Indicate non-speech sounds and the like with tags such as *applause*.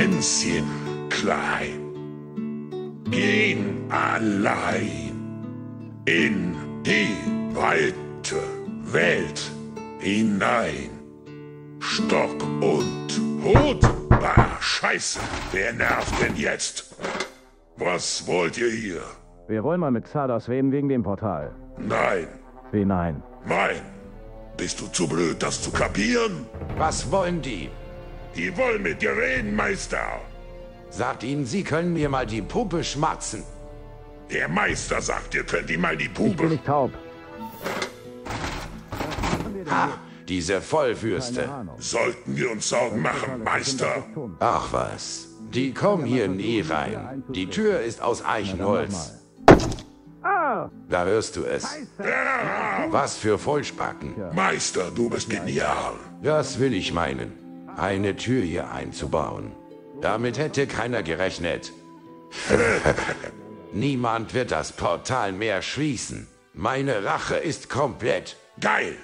Hänschen klein, gehen allein in die weite Welt hinein. Stock und Hut, bah, scheiße, wer nervt denn jetzt? Was wollt ihr hier? Wir wollen mal mit Xardas reden wegen dem Portal. Nein, Wie nein? mein. Bist du zu blöd, das zu kapieren? Was wollen die? Die wollen mit dir reden, Meister. Sagt ihnen, sie können mir mal die Puppe schmatzen. Der Meister sagt, ihr könnt ihm mal die Ich bin nicht taub. Ha, diese Ahnung. Sollten wir uns Sorgen machen, Meister? Ach was. Die kommen hier nie rein. Die Tür ist aus Eichenholz. Ah! Da hörst du es. Was für Vollspacken. Meister, du bist genial. Das will ich meinen. Eine Tür hier einzubauen. Damit hätte keiner gerechnet. *laughs* Niemand wird das Portal mehr schließen. Meine Rache ist komplett. Geil.